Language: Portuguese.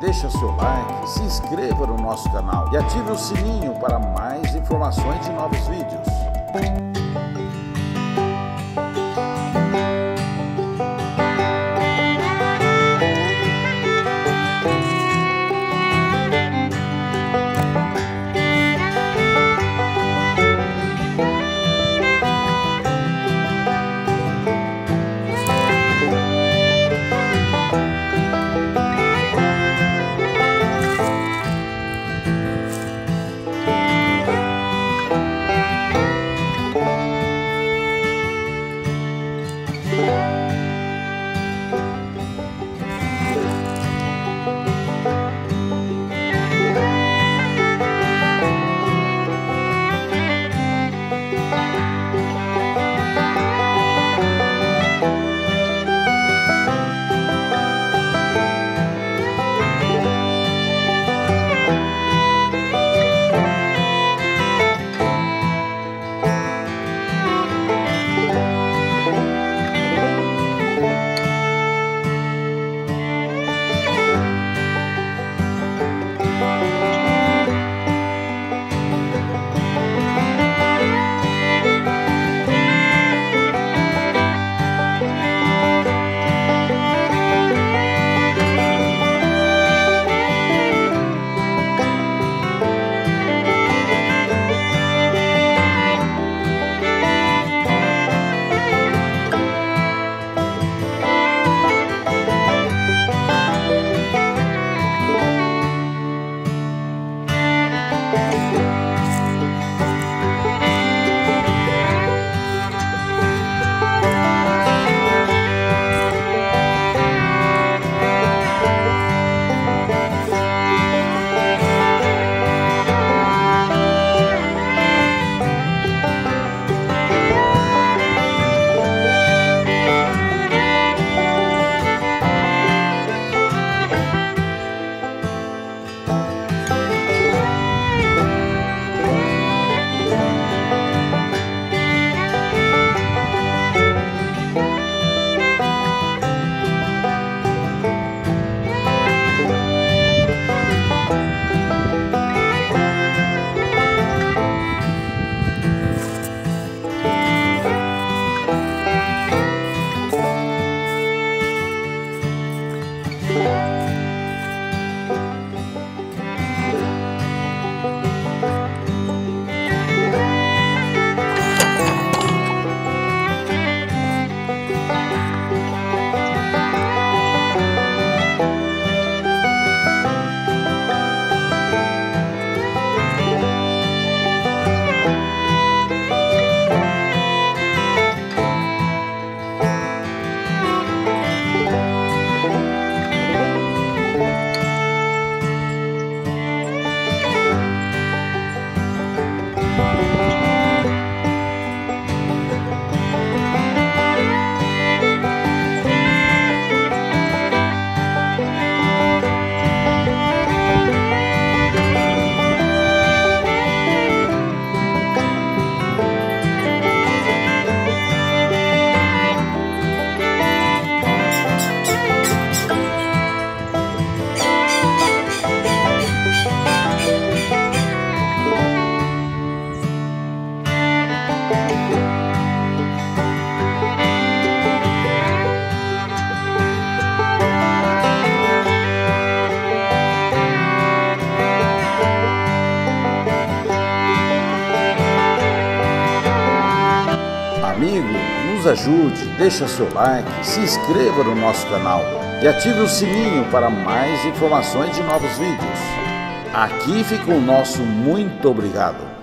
deixa seu like, se inscreva no nosso canal e ative o sininho para mais informações de novos vídeos. Ajude, deixa seu like, se inscreva no nosso canal e ative o sininho para mais informações de novos vídeos. Aqui fica o nosso muito obrigado.